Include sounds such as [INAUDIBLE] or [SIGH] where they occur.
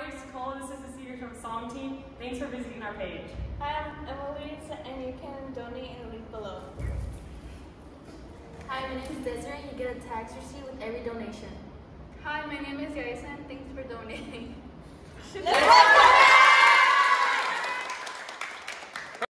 My name is Nicole. This is the Segerstrom Song Team. Thanks for visiting our page. Hi, I'm Emily, and you can donate in the link below. Hi, my name is Desiree. You get a tax receipt with every donation. Hi, my name is Yaisen. thanks for donating. [LAUGHS] [LAUGHS]